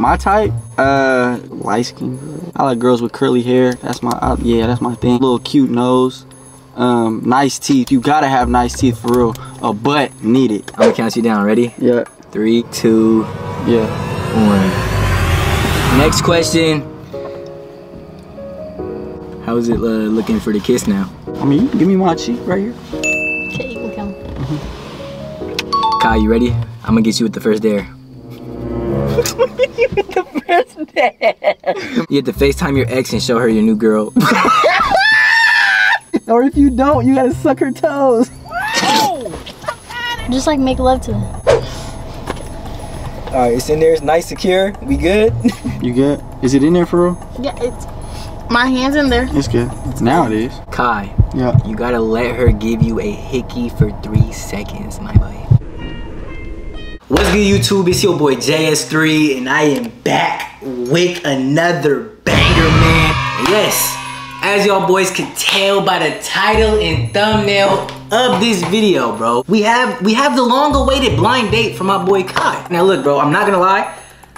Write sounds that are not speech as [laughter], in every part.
My type, uh, light skin. I like girls with curly hair. That's my, uh, yeah, that's my thing. Little cute nose, um, nice teeth. You gotta have nice teeth for real. A butt needed. I'm gonna count you down. Ready? Yeah, Three, two, yeah. one. Next question. How's it uh, looking for the kiss now? I mean, you can give me my cheek right here. Okay, you can come. Kai, you ready? I'm gonna get you with the first dare. You have to FaceTime your ex and show her your new girl. [laughs] Or if you don't, you gotta suck her toes. Just like make love to them. Alright, it's in there, it's nice, secure. We good? [laughs] You good? Is it in there for real? Yeah, it's my hands in there. It's good. Now it is. Kai, Yeah. you gotta let her give you a hickey for three seconds, my boy. What's good, YouTube? It's your boy JS3, and I am back with another banger, man. Yes, as y'all boys can tell by the title and thumbnail of this video, bro, we have we have the long-awaited blind date for my boy Kai. Now, look, bro, I'm not gonna lie,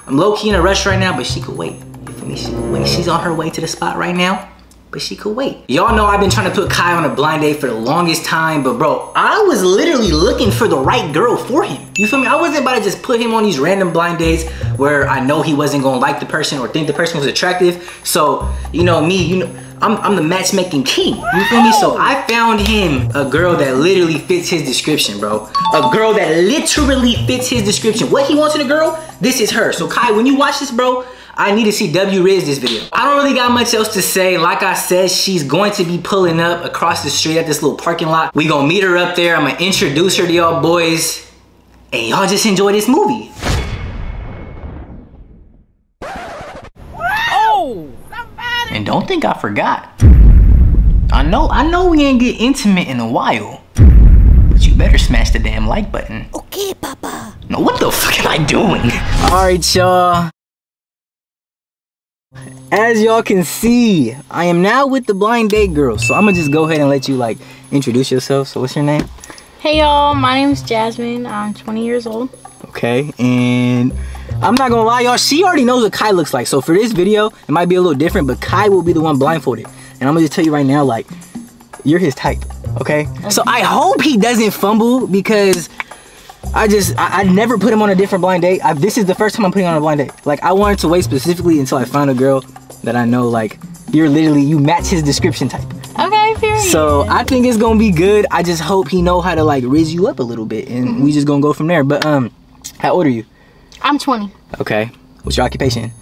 I'm low-key in a rush right now, but she could wait. Me? She could wait. She's on her way to the spot right now but she could wait. Y'all know I've been trying to put Kai on a blind date for the longest time, but bro, I was literally looking for the right girl for him. You feel me? I wasn't about to just put him on these random blind dates where I know he wasn't gonna like the person or think the person was attractive. So, you know me, you know, I'm, I'm the matchmaking king. You feel me? So I found him a girl that literally fits his description, bro. A girl that literally fits his description. What he wants in a girl, this is her. So Kai, when you watch this, bro, I need to see W Riz this video. I don't really got much else to say. Like I said, she's going to be pulling up across the street at this little parking lot. We gonna meet her up there. I'm gonna introduce her to y'all boys. And y'all just enjoy this movie. Oh! And don't think I forgot. I know, I know we ain't get intimate in a while. But you better smash the damn like button. Okay, Papa. No, what the fuck am I doing? Alright, y'all. As y'all can see, I am now with the blind date girl. So I'm gonna just go ahead and let you like introduce yourself. So what's your name? Hey y'all, my name is Jasmine. I'm 20 years old. Okay, and I'm not gonna lie, y'all. She already knows what Kai looks like. So for this video, it might be a little different, but Kai will be the one blindfolded. And I'm gonna just tell you right now, like, you're his type. Okay. So I hope he doesn't fumble because I just I, I never put him on a different blind date. I, this is the first time I'm putting on a blind date. Like I wanted to wait specifically until I found a girl that I know like you're literally you match his description type. Okay, period. So I think it's gonna be good. I just hope he know how to like riz you up a little bit, and we just gonna go from there. But um, how old are you? I'm 20. Okay. What's your occupation?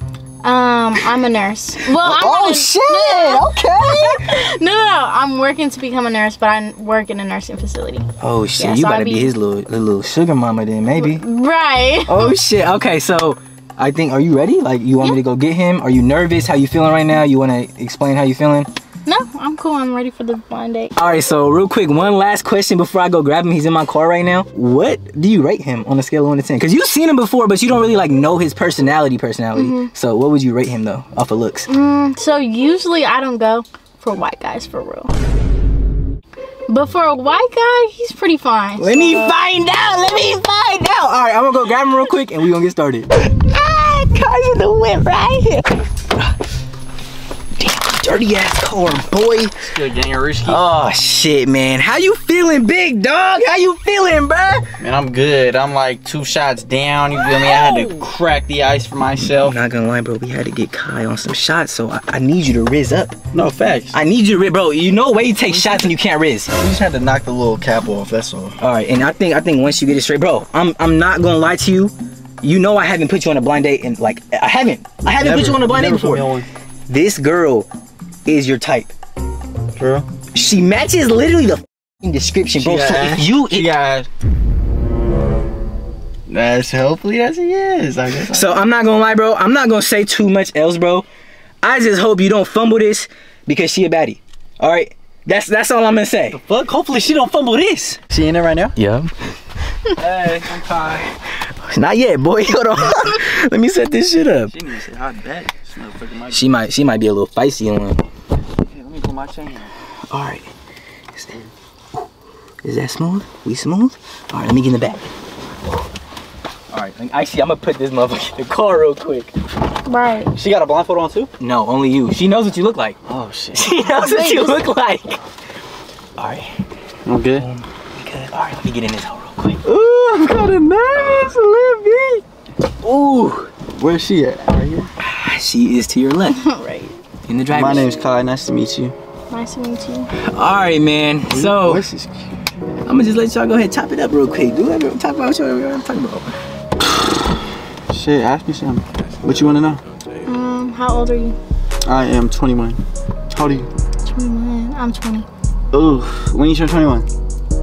Um, I'm a nurse. Well, I'm oh shit! [laughs] Okay. No, no, no. I'm working to become a nurse, but I work in a nursing facility. Oh shit! Yeah, you so to be be- his little little sugar mama then maybe. Right. [laughs] Oh shit! Okay, so I think are you ready? Like you want me to go get him? Are you nervous? How you feeling right now? You want to explain how you feeling? No, I'm cool. I'm ready for the blind date. All right. So real quick, one last question before I go grab him. He's in my car right now. What do you rate him on a scale of one to ten? Because you've seen him before, but you don't really like know his personality. Personality. So what would you rate him though, off of looks? Mm, so usually I don't go for white guys for real. But for a white guy, he's pretty fine. Let me find out. Let me find out. All right, I'm gonna go grab him real quick, and we're gonna get started. [laughs] Ah, guys in the whip right here. Dirty ass car, boy. Good gang risky. Oh shit, man. How you feeling, big dog? How you feeling, bruh? Man, I'm good. I'm like two shots down. You feel me? I had to crack the ice for myself. I'm not gonna lie, bro. We had to get Kai on some shots, so I, I need you to riz up. No facts. I need you to riz, bro. You know way you take shots and you can't riz. We just had to knock the little cap off. That's all. All right, and I think I think once you get it straight, bro, I'm I'm not gonna lie to you. You know I haven't put you on a blind date, and like I haven't, I haven't put you on a blind date before. This girl is your type. one. For real? She matches literally the f***ing description, bro. She So if you, She got. That's hopefully that's a yes. I guess. so I'm not gonna lie, bro. I'm not gonna say too much else, bro. I just hope you don't fumble this because she a baddie. All right, that's that's all I'm gonna say. fuck. Hopefully she don't fumble this. She in there right now? Yeah. Hey, I'm Kai. Not yet, boy. [laughs] Hold on. Let me set this shit up. She needs to say hot bet. Might. She might she might be a little feisty on. Hey, let me put my chain. on. All right. Is that, is that smooth? We smooth? All right, let me get in the back. All right, actually, I'm gonna put this motherfucker in the car real quick. Right. She got a blindfold on too? No, only you. She knows what you look like. Oh shit. [laughs] She knows what you look like. All right, I'm good. good. All right, let me get in this hole real quick. Ooh, I'm kind of nervous a little bit. Ooh. Where's she at? Right here. She is to your left [laughs] right. In the driver's My name's seat. Kai. Nice to meet you. Nice to meet you. All right, man. So Voice is cute. I'm gonna just let y'all go ahead chop it up real quick. Do whatever, talk about whatever you want to talk about. Shit, ask me something. What you want to know? Um, how old are you? I am 21. How old are you? 21. I'm 20. Ooh, when you turn 21?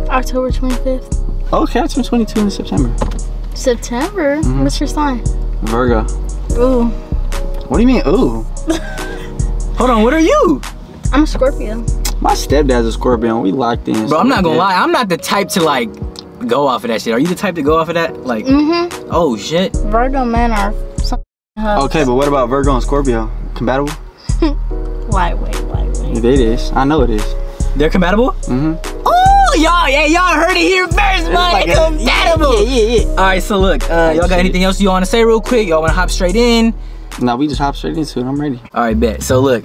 October 25th. Okay, I turn 22 in September. September? Mhm. What's your sign? Virgo. Ooh, What do you mean, ooh? [laughs] Hold on, what are you? I'm a Scorpio. My stepdad's a Scorpion. We locked in. Bro, I'm not gonna Yeah. lie. I'm not the type to like go off of that shit. Are you the type to go off of that? Like, Mm-hmm. oh shit. Virgo men are some Okay, but what about Virgo and Scorpio? Compatible? [laughs] lightweight, lightweight. It is. I know it is. They're compatible? Mm-hmm. Oh, y'all, yeah, y'all heard it here first, man. like They're a- compatible. Yeah, yeah, yeah. All right, so look, uh, y'all got anything else you want to say real quick? Y'all want to hop straight in? Nah, we just hop straight into it. I'm ready. All right, bet. So look.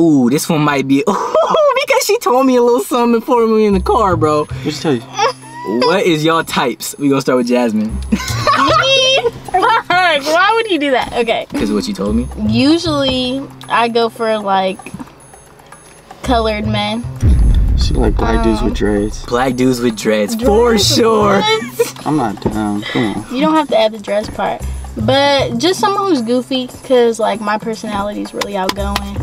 Ooh, this one might be. [laughs] Ooh, because she told me a little something before we were in the car, bro. What you tell you? what is y'all types? We gonna start with Jasmine. [laughs] Fuck, why would you do that? Okay. Because what you told me. Usually, I go for like colored men. She like black dudes Um, with dreads. Black dudes with dreads, for sure. what? I'm not down. Come on. You don't have to add the dress part. But just someone who's goofy, because like my personality is really outgoing.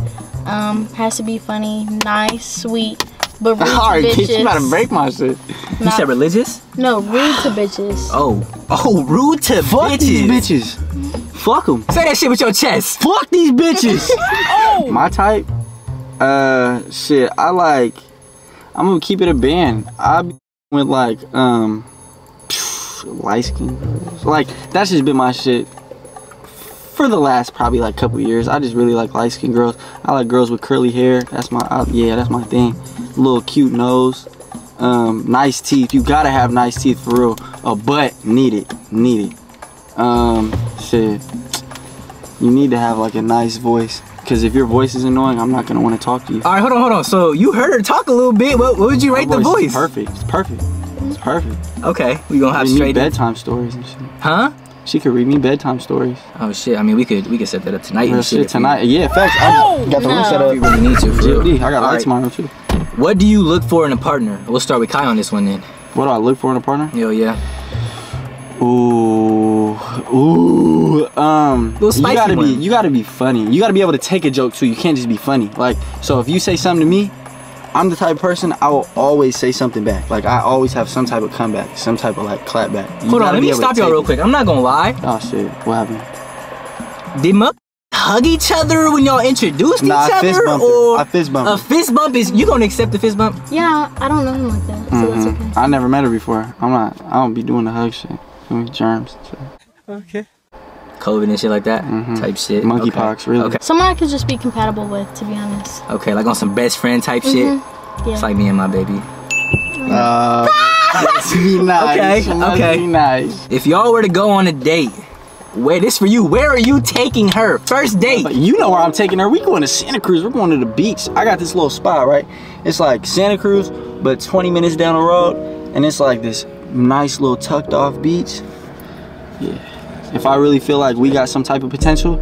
Um, has to be funny, nice, sweet, but rude [laughs] All right, to bitch, you about to break my shit. You said religious? no, rude to bitches. [gasps] Oh, oh, rude to Fuck bitches. these bitches. Fuck them. Say that shit with your chest. Fuck these bitches. [laughs] My type, uh, shit. I like. I'm gonna keep it a band. I be with like um, light skin girls. Like that's just been my shit for the last probably like couple years. I just really like light skin girls. I like girls with curly hair. That's my I, yeah. That's my thing. Little cute nose. Um, nice teeth. You gotta have nice teeth for real. A butt need it. Need it. Um, shit you need to have like a nice voice because if your voice is annoying i'm not going to want to talk to you All right, hold on, hold on. So you heard her talk a little bit. What, what would you rate My the voice? perfect it's perfect it's perfect Okay, we gonna have hop mean, straight in. bedtime stories and shit Huh? she could read me bedtime stories Oh shit. I mean, we could we could set that up tonight. Real and shit shit we- tonight yeah facts i got the room no. set If we really need to. For real. GLD, i got All lights right. tomorrow too What do you look for in a partner? We'll start with Kai on this one then. what do i look for in a partner Yo, yeah. ooh ooh um Little you gotta be you gotta be funny you gotta be able to take a joke too you can't just be funny like so if you say something to me I'm the type of person I will always say something back. Like I always have some type of comeback, some type of like clap back. You Hold on, let me stop y'all real quick. I'm not gonna lie. Oh shit, what happened? Did muck hug each other when y'all introduced Nah, each I other? fist bumped or her. I fist bumped a her. fist bump is you gonna accept the fist bump? Yeah, I don't know him like that, so that's Mhm. okay. I never met her before. I'm not. I don't be doing the hug shit. I mean, germs. So. COVID and shit like that Mhm. type shit. Monkeypox, okay. really. Okay. Someone I could just be compatible with, to be honest. Okay, like on some best friend type shit. Mhm. Yeah. It's like me and my baby. Uh, must [laughs] be nice. Okay, Must okay. Be nice. If y'all were to go on a date, where this for you? Where are you taking her? First date. But you know where I'm taking her. We going to Santa Cruz. We're going to the beach. I got this little spot, right? It's like Santa Cruz, but 20 minutes down the road, and it's like this nice little tucked off beach. Yeah. If I really feel like we got some type of potential,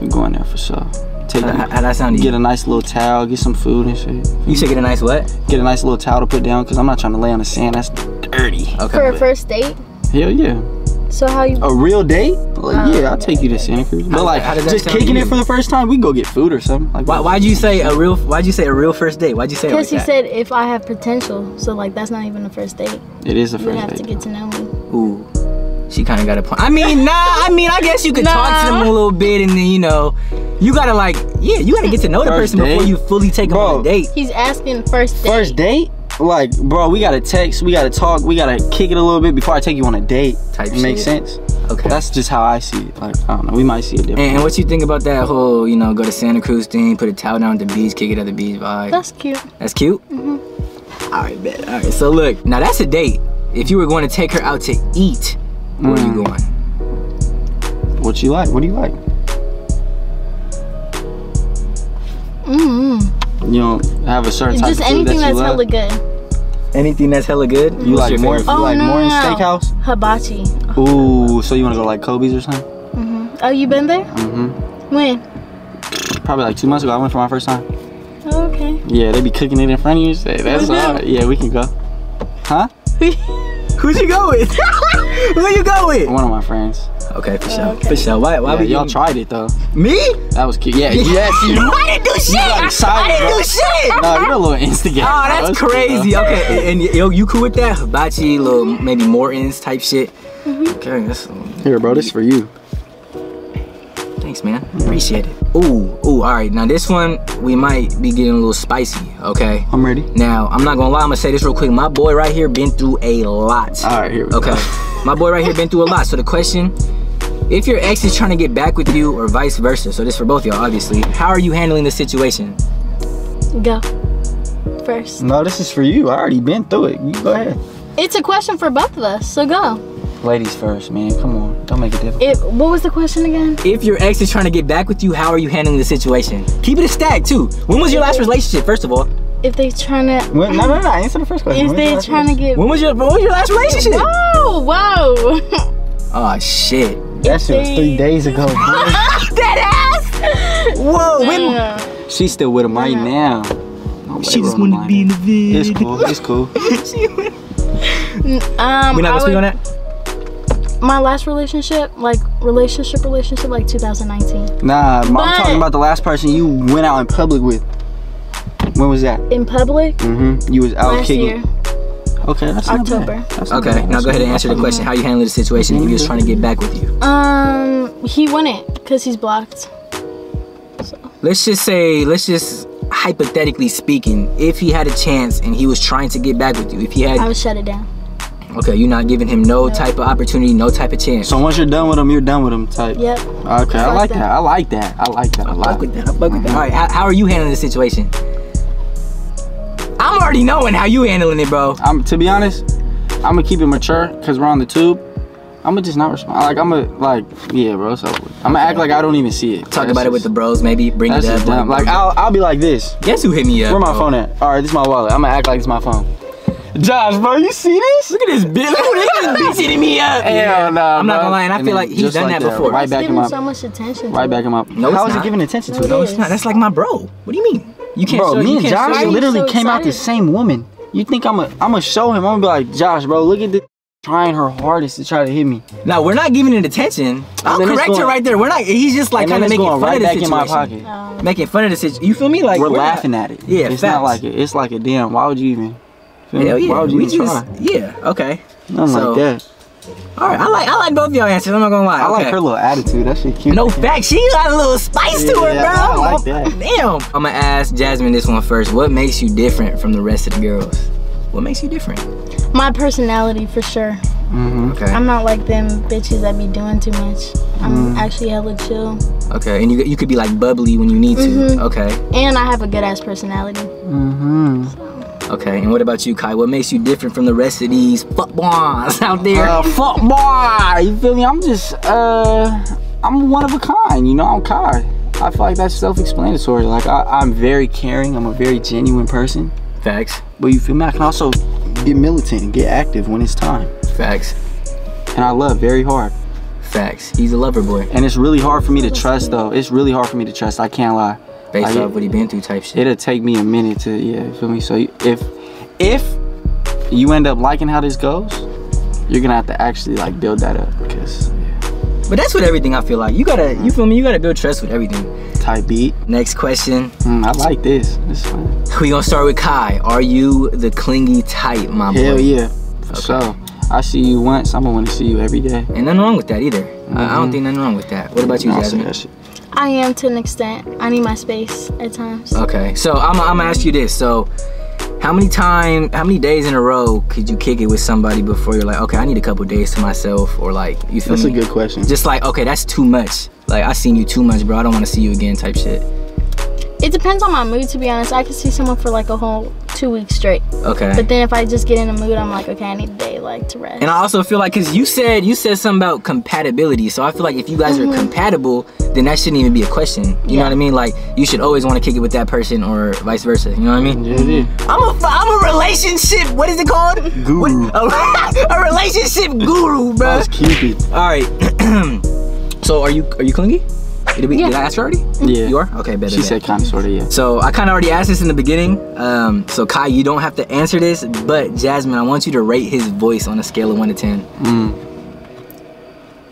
we're going there for sure. Take How, how, how that sound to get a nice little towel, get some food and shit. You should get a nice what? Get a nice little towel to put down because I'm not trying to lay on the sand. That's dirty. Okay. For a first date? Hell yeah. So how you... A real date? Like, Oh, uh, yeah, I'll take you to Santa Cruz. But like, that- how just kicking it for the first time, we go get food or something. Like, Why, why'd you say a real? Why'd you say a real first date? Why'd you say it like Because he said if I have potential, so like that's not even a first date. It is a first date. You have to date. get to know me. Ooh, she kind of got a point. I mean, nah. I mean, I guess you could talk to them a little bit, and then you know, you gotta like, yeah, you gotta get to know the First person before you fully take them on a date. He's asking first date. First date? Like, bro, we gotta text, we gotta talk, we gotta kick it a little bit before I take you on a date. Type Makes shit. sense? Okay. That's just how I see it. Like, I don't know, we might see it different. and, and what you think about that whole, you know, go to Santa Cruz thing, put a towel down at the beach, kick it at the beach vibe? That's cute. That's cute. Mhm. All right, bet. All right. So look, now that's a date. if you were going to take her out to eat, where are you Mm. going? What you like? What do you like? Mm-hmm. You don't have a certain type Just of food anything that you that's love? hella good. Anything that's hella good? You What's like more? favorite You Oh, like no, more in no, no. steakhouse? Hibachi. Ooh, so you want to go like Kobe's or something? hmm Oh, you been there? Mm-hmm. When? Probably like two months ago. I went for my first time. Oh, okay. Yeah, they be cooking it in front of you. Say, that's all right. Yeah, we can go. Huh? Who'd you go with? Who you go with? One of my friends. Okay, for sure. Okay. For sure. Why? Why Yeah, we y'all tried it though. Me? That was cute. Yeah, [laughs] yes, you. I [laughs] didn't do shit. got excited, I didn't bro. do shit. No, you're a little instigator. [laughs] Oh, bro. that's It's cool, crazy. Okay, and yo, you cool with that? Hibachi, little maybe Morton's type shit. Mm-hmm. Okay, that's Here, bro, this is for you. thanks, man. Appreciate it. Ooh, ooh. All right, now this one we might be getting a little spicy. Okay. I'm ready. Now I'm not gonna lie. I'm gonna say this real quick. My boy right here been through a lot. All right, here we Okay. go. My boy right here been through a lot. So the question, if your ex is trying to get back with you or vice versa, so this for both y'all obviously, how are you handling the situation? Go. First. No, this is for you. I already been through it. You go ahead. It's a question for both of us, so go. Ladies first, man. Come on. Don't make it difficult. It. What was the question again? If your ex is trying to get back with you, how are you handling the situation? Keep it a stack too. When was your last relationship, first of all? If they trying to. When, no, no, no. Answer the first question. If they trying to get. When was your when was your last relationship? Whoa, whoa. [laughs] Oh shit. That shit was three days ago, [laughs] that ass! Whoa, when She's still with him right Yeah. now. No she just wanted to be in the vid. It's cool. It's cool. [laughs] Um, We're not gonna speak on that? My last relationship, like relationship, relationship, like 2019. Nah, I'm talking about the last person you went out in public with. When was that? In public, Mm-hmm. You was out last kicking. year, Okay, that's not October. bad. That's not Okay, bad. now go ahead and answer the question. How you handling the situation if he was trying to get back with you? Um, he wouldn't because he's blocked. So. Let's just say, let's just hypothetically speaking, if he had a chance and he was trying to get back with you, if he had, I would shut it down. okay, you're not giving him no type of opportunity, no type of chance. So once you're done with him, you're done with him type. Yep. Okay, I like like that. that. I like that. I like that a I lot. I fuck with that. I fuck with that. All right, how, how are you handling the situation? I'm already knowing how you handling it, bro. I'm to be honest, I'm gonna keep it mature because we're on the tube. I'm gonna just not respond. Like I'm gonna like yeah, bro. So I'm gonna act like I don't even see it. Talk That's about it with the bros, maybe bring That's it up. dumb. Like I'll I'll be like this. guess who hit me up? Where my bro? phone at? All right, this is my wallet. I'm gonna act like it's my phone. Josh, bro, you see this? Look at this bitch. [laughs] Look at this bitch hitting me up. Hell nah, I'm not gonna lie, and I And feel like he's done like that before. Right It's back giving him up. so much attention. Right to back it. him up. No, it's How is it not. giving attention to No, it? No, it's not. That's like my bro. What do you mean? You can't Bro, show, me and Josh Why are show, you literally so came out the same woman. You think I'm a I'm gonna show him? I'm gonna be like, Josh, bro, look at this trying her hardest to try to hit me. No, we're not giving it attention. I'll then it's correct her right there. We're not. He's just like kind of making fun right of the back in my situation. pocket. Um, Making fun of the situation. You feel me? Like We're, not- laughing at it. Yeah, it's facts. not like it. It's like a damn. Why would you even? feel me? Hell yeah. Why would you we even just, try? yeah. Okay. Nothing so- like that. All right. I like. I like both of y'all answers. I'm not gonna lie. I like her little attitude. That shit cute. No fact. She got a little spice to her, bro. I like that. Damn. I'm gonna ask Jasmine this one first. What makes you different from the rest of the girls? What makes you different? my personality for sure. Mm-hmm. Okay. I'm not like them bitches that be doing too much. I'm Mm. actually hella chill, Okay. And you you could be like bubbly when you need to. Mhm. Okay. and I have a good ass personality. Mm-hmm. Okay. And what about you, Kai? What makes you different from the rest of these fuck boys out there? Uh, fuck boy. You feel me? I'm just uh, I'm one of a kind. You know, I'm Kai. I feel like that's self-explanatory. Like I, I'm very caring. I'm a very genuine person. Facts. But you feel me? I can also get militant and get active when it's time. Facts. And I love very hard. Facts. He's a lover boy. And it's really hard for me to trust though. It's really hard for me to trust. I can't lie. Based off what he been through type shit. It'll take me a minute to yeah, you feel me? So if if you end up liking how this goes, you're gonna have to actually like build that up because But that's with everything I feel like. You gotta you feel me? You gotta build trust with everything. type beat. Next question. Mm, I like this. This is fun. We gonna start with Kai. Are you the clingy type, my boy? Hell yeah. For Okay. sure. I see you once, I'm gonna wanna see you every day. And nothing wrong with that either. I, I don't think nothing wrong with that. What about you, Jasmine? That shit. I am to an extent. I need my space at times. Okay, so I'm, I'm gonna ask you this. So, how many time, how many days in a row could you kick it with somebody before you're like, okay, I need a couple days to myself, or like, you feel That's a good question. Just like, okay, that's too much. Like, I seen you too much, bro. I don't want to see you again, type shit. It depends on my mood, to be honest. I could see someone for like a whole two weeks straight. Okay. But then if I just get in a mood, I'm like, okay, I need a day like to rest. And I also feel like, cause you said you said something about compatibility, so I feel like if you guys are compatible, then that shouldn't even be a question. You know Mm-hmm. What I mean? Like you should always want to kick it with that person, or vice versa. You know what I mean? Yeah, it is. I'm a I'm a relationship. What is it called? Guru. What- a, [laughs] a relationship guru, bro. That's Cupid. All right. [clears throat] so are you are you clingy? Did, we, Yeah. did I ask her already? Yeah. You are? Okay, bet. She bet, said kind of, sort of, yeah. So I kind of already asked this in the beginning. Um, so Kai, you don't have to answer this, but Jasmine, I want you to rate his voice on a scale of one to ten.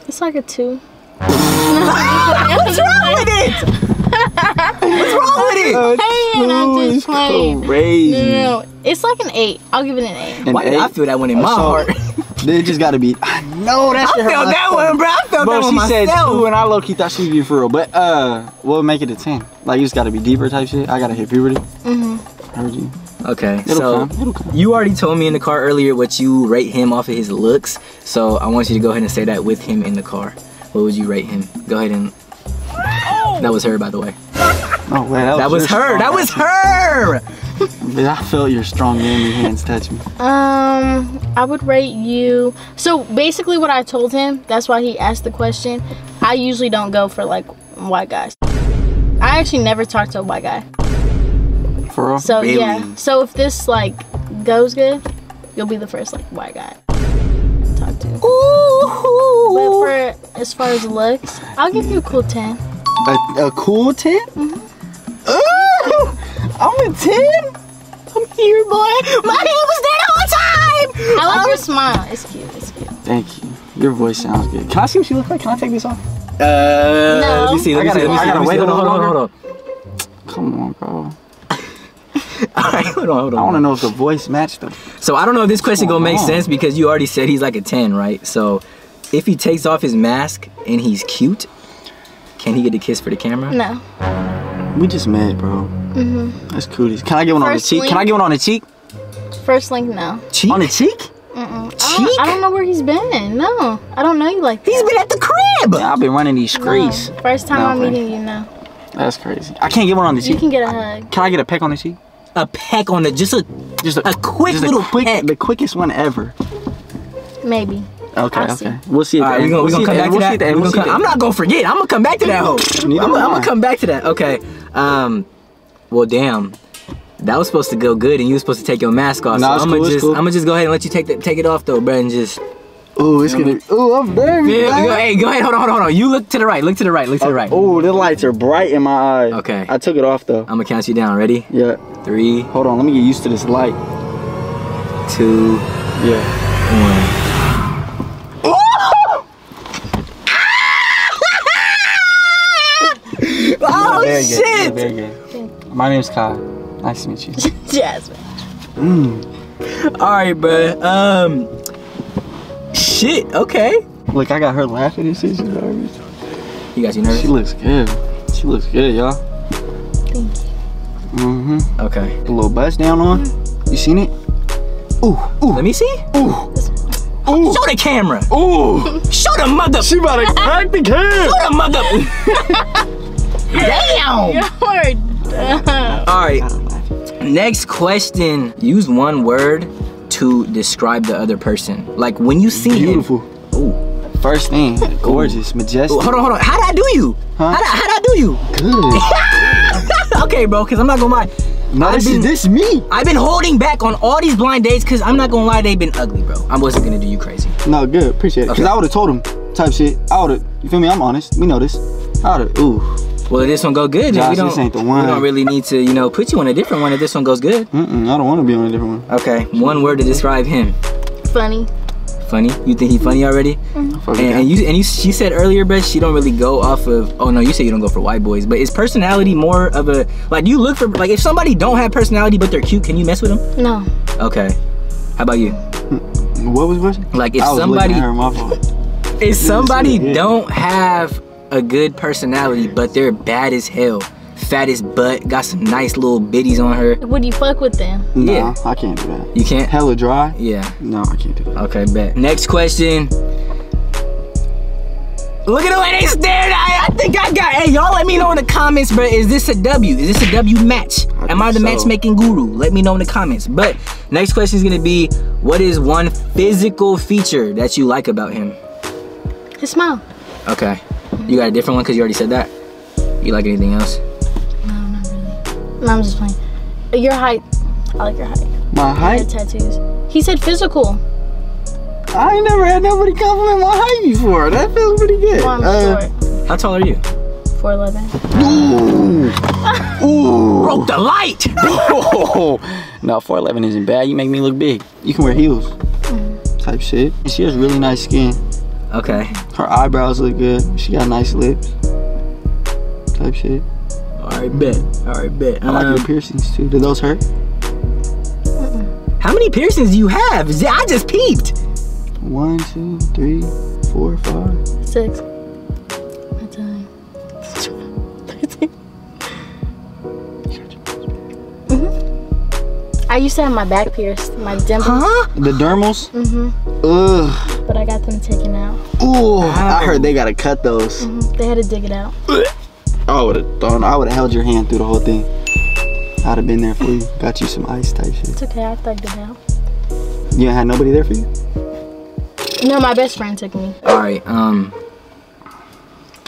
it's like a two. [laughs] What's wrong with it? What's wrong with it? Hey, and I'm just playing. crazy. No, no, no. It's like an eight. I'll give it an eight. An Why did I feel that one in my heart? [laughs] They just gotta be. I know that I shit felt that stomach. one, bro. I felt Bro, that she one said myself. two, and I low key thought she would be for real. But uh, we'll make it a ten. Like you just gotta be deeper type shit. I gotta hit puberty. Mm-hmm. Heard you. Okay, It'll so come. Come. you already told me in the car earlier what you rate him off of his looks. So I want you to go ahead and say that with him in the car. What would you rate him? Go ahead and. That was her, by the way. Oh wait, that, That was your her. That was ass. Her. I felt your strong manly hands touch me. Um, I would rate you. So basically, what I told him, that's why he asked the question. I usually don't go for like white guys. I actually never talk to a white guy. For real. So Really? yeah. So if this like goes good, you'll be the first like white guy to talk to. Ooh. But for as far as looks, I'll give you a cool ten. A, a cool 10? Mm-hmm. Ooh, I'm a 10? I'm here, boy. My hand was there the whole time. I like your smile. It's cute. It's cute. Thank you. Your voice sounds good. Can I see what she looks like? Can I take this off? Uh, No. let me see. Let I me gotta- see. Let me I see. gotta let me see. wait Hold on, hold on, little hold on. Come on, bro. All right, [laughs] hold on, hold on. I want to know if the voice matched them. So I don't know if this question What's gonna make on? sense because you already said he's like a 10, right? So if he takes off his mask and he's cute, can he get a kiss for the camera? No. We just met, bro. Mhm. That's cooties. Can I get one on the First cheek? Can. I get one on the cheek? First link, no. Cheek? On the cheek? Mm-mm. I don't, Cheek? I don't know where he's been. No, I don't know you like that. He's been at the crib. Yeah, I've been running these No. streets. First time No, I'm meeting you, no. That's crazy. I can't get one on the cheek. You can get a hug. Can I get a peck on the cheek? A peck on the just a Just A quick just little quick, peck. the quickest one ever. Maybe. Okay, I'll okay. see. We'll see. At right, we're gonna, we We'll gonna see come back to that. We'll see at the end. We We'll gonna come- at I'm not gonna forget. I'm gonna come back to that hoe. I'm, I'm gonna come back to that. Okay. Um. Well, damn. That was supposed to go good, and you were supposed to take your mask off. Nah, so it's I'm cool, gonna just, cool. I'm gonna just go ahead and let you take the, take it off though, bro, and just. Ooh, it's gonna. Ooh, I'm very. Yeah, go, hey, go ahead. Hold on, hold on, hold on. You look to the right. Look to the right. Look to the right. Ooh, the lights are bright in my eye. Okay. I took it off though. I'm gonna count you down. Ready? Yeah. Three, Hold on. Let me get used to this light. two, Yeah. one. [laughs] Oh shit! Very good. My name's Kai. Nice to meet you. [laughs] Jasmine. All right, bro. Um, shit. Okay. Look, I got her laughing and shit. She's nervous. You guys, you nervous? She looks good. She looks good, y'all. Thank you. Mm-hmm. Okay. A little buzz down on. You seen it? Ooh, ooh, Let me see. ooh, ooh, Show the camera. ooh. Show the mother. She about to [laughs] crack the can. Show the mother. [laughs] Damn. You're dumb. [laughs] All right. Next question. Use one word to describe the other person. Like when you see Beautiful. him. Ooh. First thing, gorgeous, majestic. Ooh, Hold on, hold on. How did I do you? Huh? How did, how did I do you? Good. [laughs] okay, bro. Cause I'm not gonna lie. No, I've this been- is this me. I've been holding back on all these blind dates because I'm not gonna lie, they've been ugly, bro. I wasn't gonna do you crazy. No, good. Appreciate it. Cause Okay. I would have told him type shit. I would have. You feel me? I'm honest. We know this. I would have. Ooh. Well, if this one go good, then Josh, we don't. this ain't the We don't really need to, you know, put you on a different one if this one goes good. Mm-mm, I don't want to be on a different one. Okay, one word to describe him. Funny. Funny. You think he funny already? Mm-hmm. Fuck And, and you and you, she said earlier, but she don't really go off of. Oh no, you say you don't go for white boys, but is personality more of a like? You look for like if somebody don't have personality but they're cute? Can you mess with them? No. Okay. How about you? What was the question? Like if I was somebody looking at her, my [laughs] if somebody yeah. don't have a good personality but they're bad as hell, fat as butt, got some nice little bitties on her, Would you fuck with them? Nah, Yeah. I can't do that. you can't. Hella dry? Yeah. No, I can't do that. Okay, bet. Next question. Look at the way they stared. I, I think I got. Hey, y'all let me know in the comments. comments, bro. Is this a W? Is this a W match? I Am I the think so. matchmaking guru? Let me know in the comments. But next question is gonna be, what is one physical feature that you like about him? His smile. Okay. You got a different one because you already said that. You like anything else? No, not really. No, I'm just playing. Your height. I like your height. My Your height? tattoos. He said physical. I ain't never had nobody compliment my height before. That feels pretty good. Well, I'm Uh, short. How tall are you? 4'11. Ooh. Ooh. Broke the light. [laughs] Oh, no, 411 isn't bad. You make me look big. You can wear heels. Type shit. And she has really nice skin. Okay. Her eyebrows look good. She got nice lips. Type shit. All right, bet. All right, bet. I like Um, your piercings too. Do those hurt? how many piercings do you have? I just peeped. One, two, three, four, five. Six. My time. 13. I used to have my back pierced, my dimples, Huh? The dermals? hmm Ugh. but I got them taken out. Ooh. I heard they gotta cut those. Mhm. They had to dig it out. I would have thrown. I would have held your hand through the whole thing. I'd have been there for you. Got you some ice type shit. It's okay, I thugged it out. You ain't had nobody there for you? No, my best friend took me. All right. Um.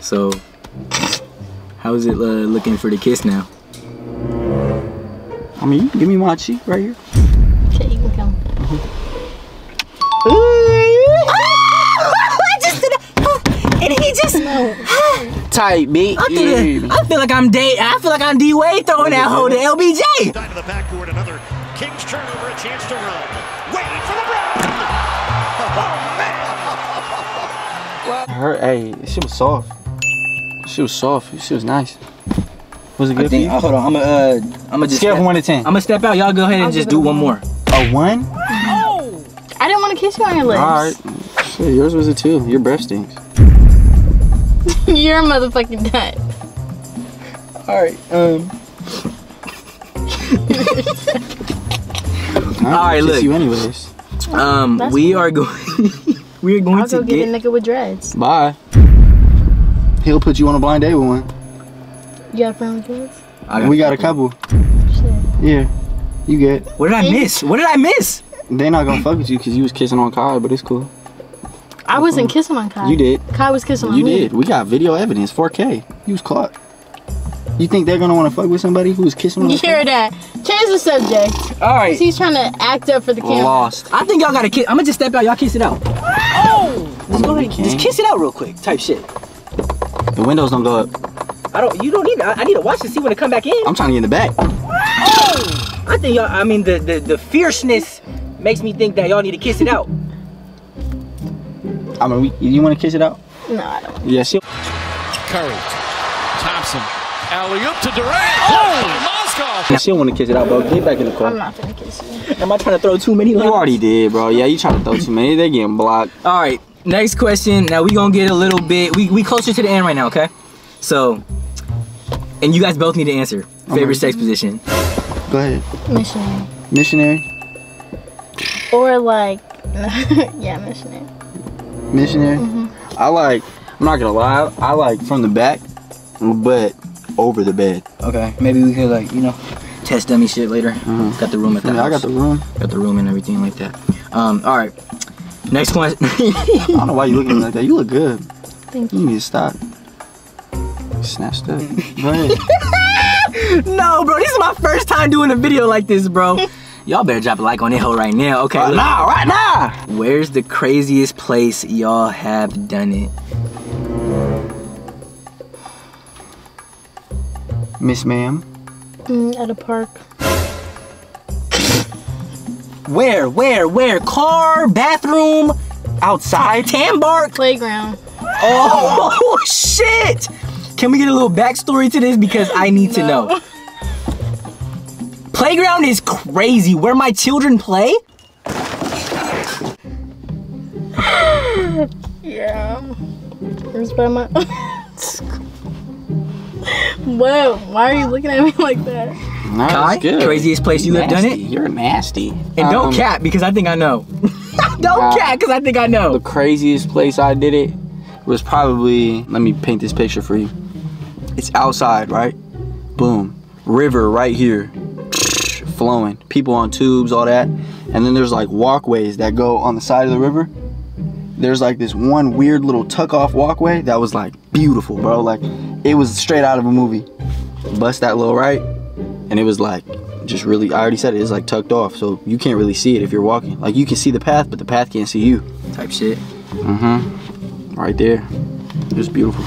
So, how's it uh, looking for the kiss now? I mean, give me my cheek right here. Okay, you can come. I just did it, and he just. Tight, B. I feel, I feel like I'm D. I feel like I'm D Wade throwing that hoe to LBJ. Side to the backboard, another Kings turnover, a chance to run. Waiting for the break. [laughs] Oh, man. Her, hey, she was soft. She was soft. She was nice. Was it I good for think, you? uh, hold on, I'm gonna, uh, I'm gonna just. Scale Step, from one to ten. I'm gonna step out. Y'all go ahead and I'll just give it do a one one. more. A one? I didn't want to kiss you on your lips. All right. Shit, yours was a two. Your breath stinks. [laughs] You're a motherfucking nut. All right. Um. [laughs] All right, look. You anyways. Um. That's we are going. [laughs] we are going I'll to go get, get. a nigga with dreads. Bye. He'll put you on a blind date with one. You got a friend with dreads? I We got a couple. Shit. Yeah. You get. What did I miss? What did I miss? They not gonna fuck with you because you was kissing on Kai, but it's cool. I wasn't mm-hmm. kissing on Kai. You did. Kai was kissing on You me. did. We got video evidence. 4K. He was caught. You think they're gonna want to fuck with somebody who was kissing [laughs] on You the hear that? Change the subject. All right. He's trying to act up for the camera. Lost. I think y'all gotta kiss. I'm gonna just step out. Y'all kiss it out. Oh! Just go ahead. Just kiss it out real quick. Type shit. The windows don't go up. I don't. You don't need. I, I need to watch to see when it come back in. I'm trying to get in the back. Oh! I think y'all. I mean, the the the fierceness makes me think that y'all need to kiss it out. I mean, we, you want to kiss it out? No, I don't. Yeah, she. Curry. Thompson. Alley-oop to Durant. Oh, Moscow. She don't want to kiss it out, bro. Get back in the car. I'm car. not gonna kiss you. Am I trying to throw too many? You already did, bro. Yeah, you trying to throw too many. They're getting blocked. All right. Next question. Now we gonna get a little bit. We we closer to the end right now. Okay. So, and you guys both need to answer. Favorite ready. sex position. Go ahead. Missionary. Missionary. Or like, [laughs] yeah, missionary. Missionary. I like. I'm not gonna lie. I like from the back, but over the bed. Okay. Maybe we could like you know test dummy shit later. Got the room at the Yeah, I got the room. got the room and everything like that. Um. All right. Next question. [laughs] I don't know why you looking like that. You look good. Thank you. You need to stop. Snatched up. [laughs] Go ahead. [laughs] no, bro. This is my first time doing a video like this, bro. Y'all better drop a like on that hoe right now. Okay. Right look. now, right now. Where's the craziest place y'all have done it? Miss Ma'am. Mm, at a park. Where? Where? Where? Car? Bathroom? Outside. Tanbark? Playground. Oh [laughs] shit! Can we get a little backstory to this because I need to know. [laughs] Playground is crazy. Where my children play? [laughs] Yeah. Where's by my. [laughs] Whoa, why are you looking at me [laughs] like that? No, Kai, it's good. craziest place you have done Nasty. it? You're nasty. And don't Um, cap because I think I know. don't Uh, cap because I think I know. The craziest place I did it was probably. Let me paint this picture for you. It's outside, right? Boom. River right here. Flowing. People on tubes, all that. And then there's like walkways that go on the side of the river. There's like this one weird little tuck off walkway that was like beautiful, bro. Like it was straight out of a movie. Bust that little right, and it was like just really. I already said it, it's like tucked off, so you can't really see it if you're walking. Like you can see the path, but the path can't see you. Type shit. Mm-hmm. Right there. Was beautiful.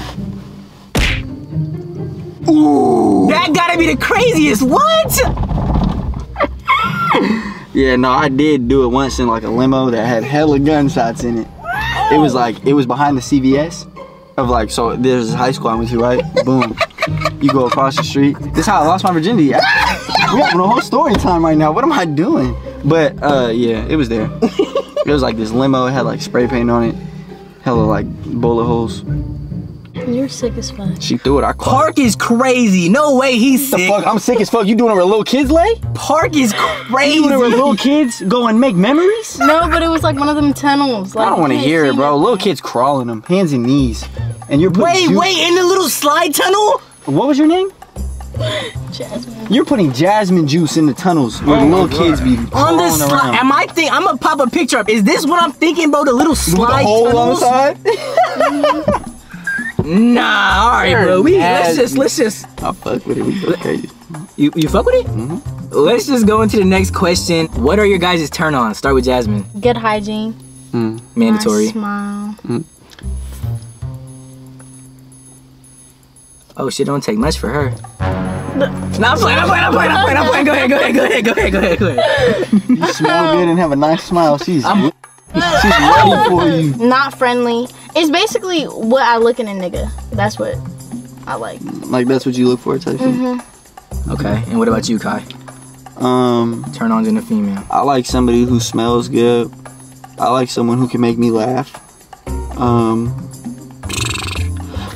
That gotta be the craziest. What? [laughs] Yeah, no, I did do it once in like a limo that had hella gun gunshots in it. It was like it was behind the CVS of like so there's high school I went to, right? Boom. You go across the street. This is how I lost my virginity. we having a whole story time right now. What am I doing? But uh yeah, it was there. It was like this limo, it had like spray paint on it. Hella like bullet holes. You're sick as fuck. She threw it. I caught. Park is crazy. No way he's The fuck? I'm sick as fuck. You doing it with little kids lay? Park is crazy. You doing it with little kids go and make memories? No, but it was like one of them tunnels. Like, I don't want to hear it, bro. nothing. Little kids crawling them, hands and knees, and you're putting. Wait, juice- wait, in the little slide tunnel? What was your name? Jasmine. You're putting jasmine juice in the tunnels where the oh little kids be On the slide. around. Am I think I'm gonna pop a picture up. Is this what I'm thinking, bro? The little With slide the hole on the side. [laughs] [laughs] Nah, all right, bro. We let's just let's just I fuck with it. We go crazy. you you fuck with it. Mm-hmm. Let's just go into the next question. What are your guys' turn on? Start with Jasmine. Good hygiene. Mm. Mandatory. Nice smile. Oh shit, don't take much for her. No, I'm playing, I'm playing, I'm playing, I'm playing, I'm playing. Go ahead, go ahead, go ahead, go ahead, go ahead, go ahead. You smell good and have a nice smile. She's she's ready for you. Not friendly. It's basically what I look in a nigga. That's what I like. Like that's what you look for, type shit. Okay, and what about you, Kai? Um, Turn ons in a female. I like somebody who smells good. I like someone who can make me laugh. Um,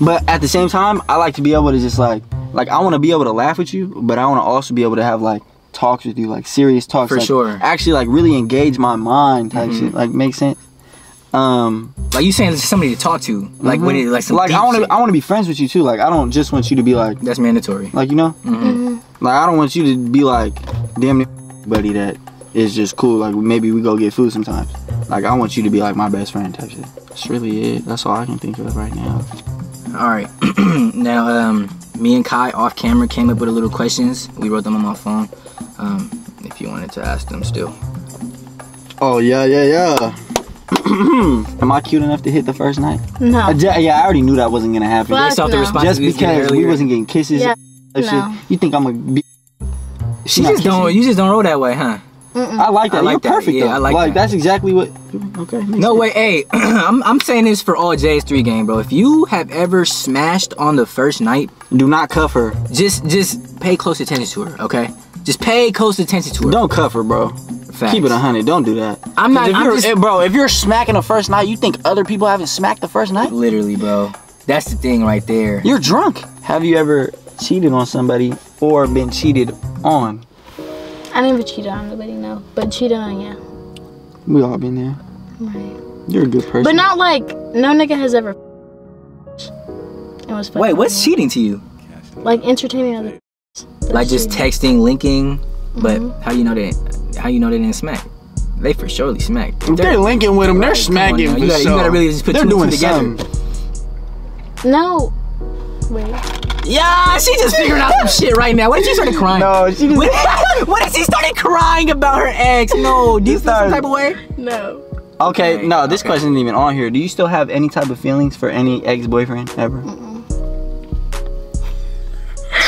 but at the same time, I like to be able to just like, like I want to be able to laugh with you, but I want to also be able to have like talks with you, like serious talks. For like, sure. Actually, like really engage my mind type shit. Like make sense. Um, Like you saying somebody to talk to, like when it like some like I want to, I want to be friends with you too. Like I don't just want you to be like, That's mandatory. like you know, like I don't want you to be like, damn near buddy that is just cool. Like maybe we go get food sometimes. Like I want you to be like my best friend type shit. That's really it. That's all I can think of right now. All right. [clears throat] now, um, me and Kai off camera came up with a little questions. We wrote them on my phone. Um, if you wanted to ask them still. Oh yeah, yeah, yeah. [clears throat] Am I cute enough to hit the first night? No. Uh, I ju- yeah, I already knew that wasn't gonna happen. Fuck Based off the no. response Just we was getting because we wasn't getting kisses. Yeah, shit. no. You think I'm gonna be? She not just don't. You just don't roll that way, huh? I like that. I like You're that. perfect Yeah, though. I like that. that's exactly what. Okay. No sense. way. Hey, [clears throat] I'm I'm saying this for all JS3 game, bro. If you have ever smashed on the first night, Do not cuff her. just just pay close attention to her, okay? Just pay close attention to her. Don't cuff her, bro. Facts. Keep it a hundred. Don't do that. I'm not- If I'm just- eh, bro, if you're smacking the first night, you think other people haven't smacked the first night? Literally, bro. That's the thing right there. You're drunk. Have you ever cheated on somebody or been cheated on? I never cheated on nobody, no. But cheated on, yeah. We all been there. Right. You're a good person. But not like, no nigga has ever. It was Wait, what's cheating to you? Like entertaining other. Like just texting, linking, but how do you know that? How you know they didn't smack? They for surely smacked. if they're linking with them, they're Come on smacking now, for you gotta- you gotta really just put they're two and doing two together. something. No. Wait. Yeah, she just figured out some [laughs] shit right now. What if she started crying? No, she just- What, what if she started crying about her ex? No, do you feel some type of way? No. Okay, Okay, no, this okay. question isn't even on here. Do you still have any type of feelings for any ex-boyfriend ever?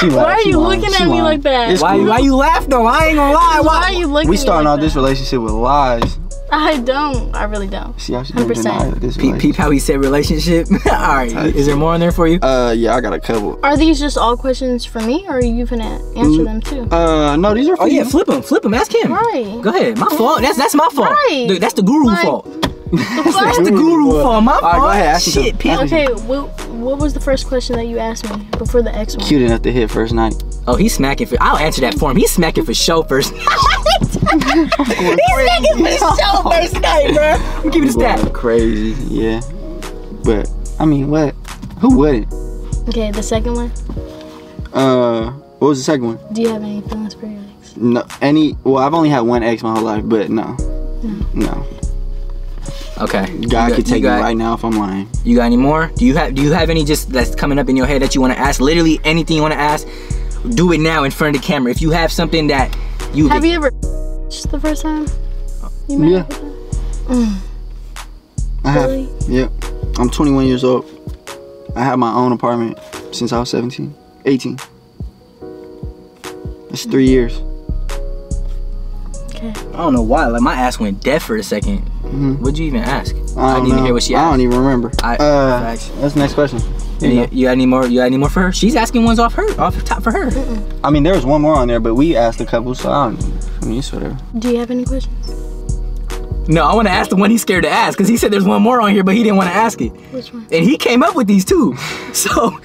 She Why lied, are you looking she at me like that? It's Why, cool. why you laugh though? I ain't gonna lie. Why Why? are you looking We at me starting like out this relationship with lies. I don't. I really don't. See how she gonna 100%. deny this Peep, peep how he said relationship. [laughs] All right, is there more in there for you? Uh, yeah, I got a couple. Are these just all questions for me, or are you gonna answer them too? Uh, no, these are for Oh yeah, flip him, flip him. Ask him. Right. Go ahead. My fault. That's that's my fault. Right. Dude, that's the guru Like- fault. [laughs] The That's the guru fault. My All right, fault. go ahead, ask Shit, something. Pete. Okay, what, what was the first question that you asked me before the X one? Cute enough to hit first night. Oh, he's smacking for. I'll answer that for him. He's smacking for show first. [laughs] he's smacking for show first night, bro. I'm giving this Going stat. Crazy, yeah. But I mean, what? Who wouldn't? Okay, the second one. Uh, what was the second one? Do you have any feelings for your ex? No, any. Well, I've only had one ex my whole life, but no, no. Okay. God You got- could you take got- me right now if I'm lying. You got any more? Do you have Do you have any just that's coming up in your head that you want to ask? Literally anything you want to ask, do it now in front of the camera. If you have something that you Have you ever the first time? You met Yeah. Mm, I have. Really? Yep. I'm 21 years old. I had my own apartment since I was 17, 18. That's three years. Okay. I don't know why. Like my ass went deaf for a 2nd Mhm. What'd you even ask? I, didn't don't even hear what she I don't even remember. I- uh, that's the next question. You, you you got any more? You got any more for her? She's asking ones off her, off the top for her. I mean, there was one more on there, but we asked a couple, so I don't. I mean, it's whatever. Do you have any questions? No, I want to ask the one he's scared to ask because he said there's one more on here, but he didn't want to ask it. Which one? And he came up with these two. [laughs] So,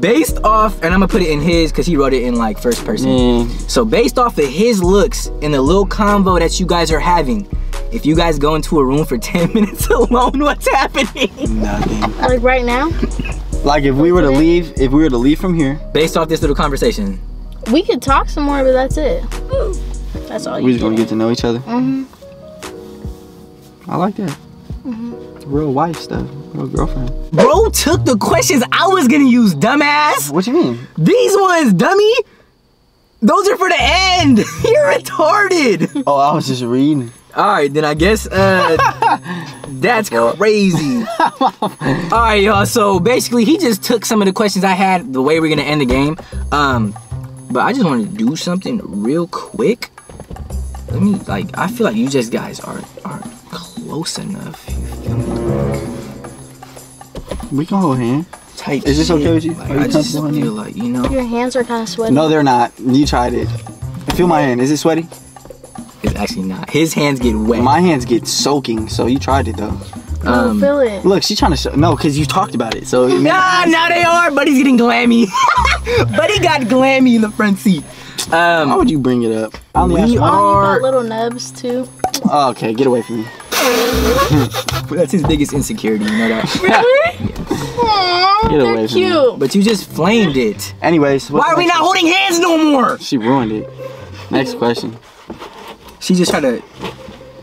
based off, and I'm gonna put it in his because he wrote it in like first person. Yeah. So, based off of his looks and the little convo that you guys are having, if you guys go into a room for [laughs] 10 minutes alone, what's happening? Nothing. Like right now? Like if we were to leave, if we were to leave from here, Based off this little conversation. We could talk some more, but that's it. That's all you we just gonna get. get to know each other. Mm-hmm. I like that. Real wife stuff. Girlfriend. Bro took the questions I was gonna use, dumbass. What you mean? These ones, dummy. Those are for the end. [laughs] You're retarded. Oh, I was just reading. All right, then I guess uh, [laughs] that's crazy. [laughs] All right, y'all. So basically, he just took some of the questions I had. The way we're gonna end the game. Um, but I just want to do something real quick. Let me like. I feel like you just guys are are close enough. You feel me? We can hold hands. Type Is this okay with you? Like, Are you I just comfortable in feel like you know. Your hands are kind of sweaty. No, they're not. You tried it. Feel my hand. Is it sweaty? It's actually not. His hands get wet. My hands get soaking, so you tried it though. No, um, feel it. Look, she's trying to show. No, because you talked about it. So it [laughs] made- Nah, now they are. Buddy's getting glammy. [laughs] Buddy got glammy in the front seat. Why Um, would you bring it up? I only We asked Oh, one. you are- got little nubs too. Oh, okay, get away from me. [laughs] that's his biggest insecurity. You know that. Really? Aww, Get away from me. But you just flamed it. Anyways, Why are we not question? holding hands no more? She ruined it. Next question. She just tried to.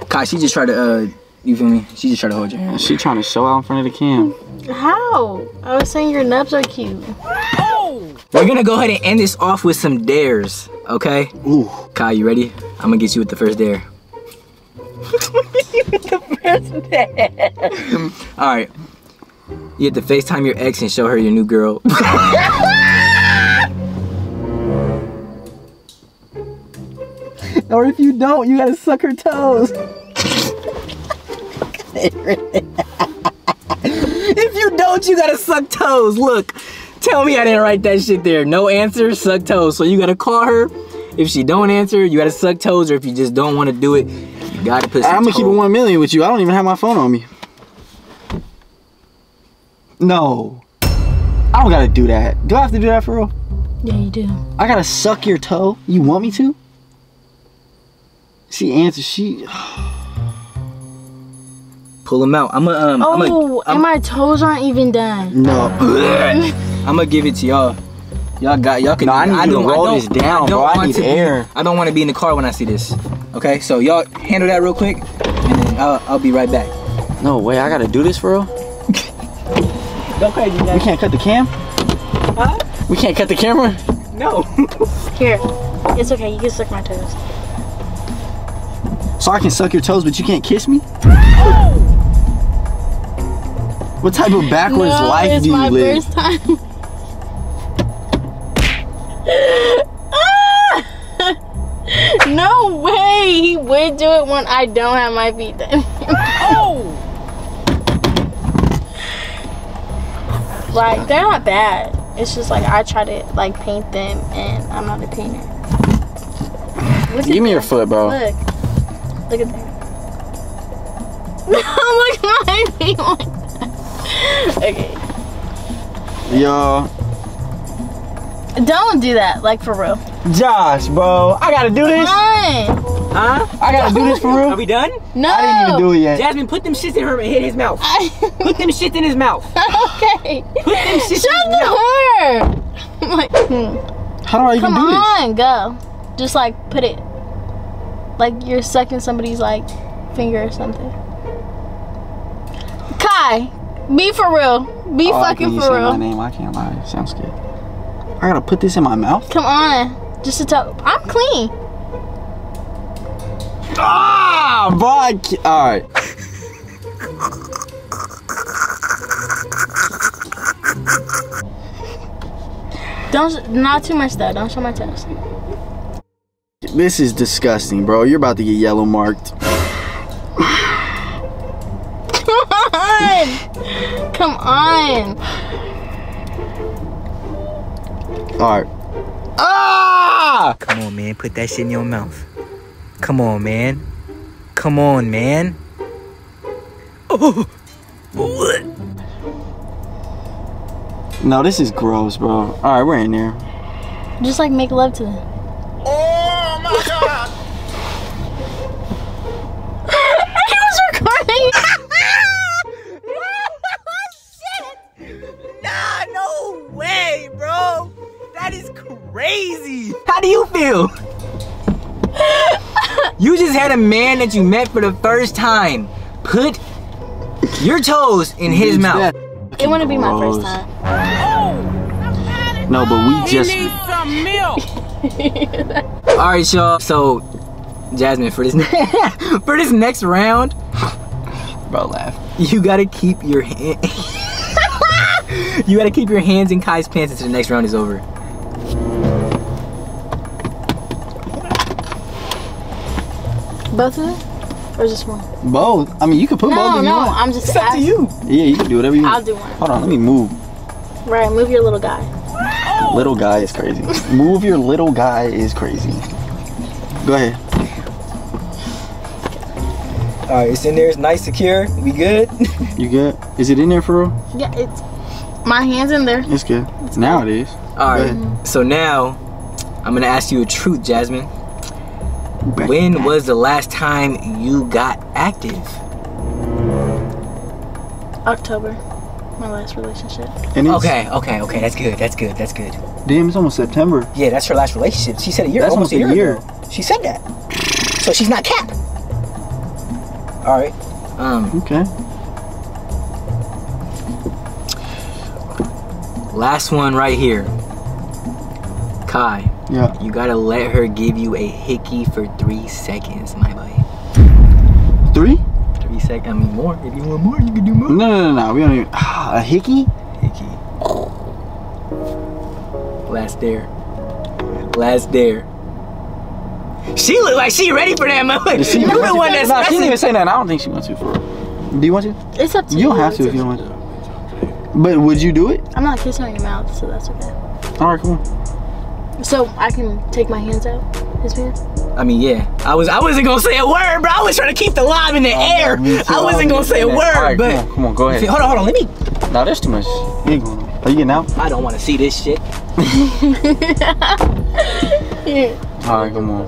Kai, she just tried to. uh You feel me? She just tried to hold your hand. She trying to show out in front of the cam. How? I was saying your nubs are cute. We're gonna go ahead and end this off with some dares, okay? Ooh. Kai, you ready? I'm gonna get you with the first dare. [laughs] What the parent day? All right. You have to FaceTime your ex and show her your new girl. [laughs] or if you don't, you gotta suck her toes. if you don't, you gotta suck toes. Look, tell me I didn't write that shit there. No answer, suck toes. So you gotta call her. If she don't answer, you gotta suck toes. Or if you just don't want to do it, you gotta put. Some I'm gonna keep it one million with you. I don't even have my phone on me. No. I don't gotta do that. Do I have to do that for real? Yeah, you do. I gotta suck your toe? You want me to? She answers. She. [sighs] Pull them out. I'm gonna. Um, I'm Oh, gonna. and my toes aren't even done. No. [laughs] I'm gonna give it to y'all. Y'all got y'all can. No, I need you to don't- roll don't- this down, don't bro. I want need to be- I don't want to be in the car when I see this. Okay, so y'all handle that real quick, and then I'll, I'll be right back. No way. I gotta do this for real. Go crazy, We can't cut the cam. Huh? We can't cut the camera. No. [laughs] Here. It's okay, you can suck my toes. So I can suck your toes, but you can't kiss me. What type of backwards no, life do you my live? first time. [laughs] no way! He would do it when I don't have my feet done. oh! [laughs] Like they're not bad. It's just like I try to like paint them, and I'm not a painter. Look Give at me your foot, bro. Look. Look at that. [laughs] Look at my [laughs] feet like that. Okay. Yo, Don't do that, like for real. Josh, bro, I gotta do this. Fine. Huh? I gotta do this for real. Are real. we done? No. I didn't even do it yet. Jasmine, put them shits in her in his mouth. Put them shits in his mouth. [laughs] okay. Shut the door. [laughs] I'm like, hmm. How do I even do this? Come on, go. Just like put it, like you're sucking somebody's like finger or something. Kai, be for real. Be Oh, fucking you for say my name. I can't lie. Sounds good. I gotta put this in my mouth. Come on, just to tell. I'm clean. Ah, bro. All right. Don't, not too much though. Don't show my toes. This is disgusting, bro. You're about to get yellow marked. [laughs] Come on, come on. All right. Ah! Come on, man. Put that shit in your mouth. Come on, man. Come on, man. Oh. What? No, this is gross, bro. All right, we're in there. Just like make love to them. Oh my God! [laughs] he was recording. [laughs] Nah, no way, bro. That is crazy. How do you feel? you just had a man that you met for the first time put your toes in his mouth. it wouldn't be my first time. No, but we just. need some milk. [laughs] All right, y'all. So, Jasmine, for this [laughs] for this next round, [laughs] Bro, laugh. you gotta keep your hand. you gotta keep your hands in Kai's pants until the next round is over. Both of them, or just one? Both. I mean, you can put both No, if you no. I'm just. It's up to you. Yeah, you can do whatever you want. I'll do one. Hold on, let me move. Right, move your little guy. Little guy is crazy. move your little guy is crazy. Go ahead. All right, it's in there. It's nice, secure. We good? You good? Is it in there for real? Yeah, it's my hands in there. It's good. Now it is. All right. ahead. So now, I'm gonna ask you a truth, Jasmine. Back- When was the last time you got active? October, my last relationship. And it's, Okay, okay, okay. That's good. That's good. That's good. Damn, it's almost September. Yeah, that's her last relationship. She said a year. That's almost, almost a a year. year. ago. She said that. So she's not cap. All right. Um, Okay. last one right here. Kai, Yeah. you gotta let her give you a hickey for three seconds, my boy. Three? Three seconds. I mean more. If you want more, you can do more. No, no, no, no. We don't even. [sighs] A hickey? Hickey. Last dare. Last dare. She look like she ready for that moment. She [laughs] You the one that's Nah, she didn't even say that. I don't think she wants to for real. Do you want to? It's up to you. You don't have to It's if you don't want to. But would you do it? I'm not kissing on your mouth, so that's okay. All right, cool. So I can take my hands out, his pants. I mean, yeah. I was. I wasn't gonna say a word, bro. I was trying to keep the line in the oh, air. Me. I wasn't gonna say a word, right, but come on, come on, go ahead. hold on, hold on. Let me. No, there's too much. You ain't going. Are you getting out? I don't want to see this shit. [laughs] All right, come on.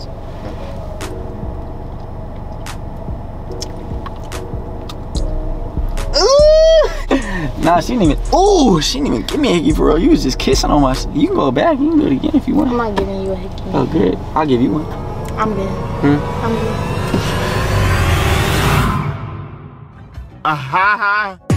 Nah, she didn't even. Ooh, she didn't even give me a hickey for real. You was just kissing on my. You can go back. You can do it again if you want. I'm not giving you a hickey. Oh, good. I'll give you one. I'm good. Hmm? I'm good. Ah ha ha!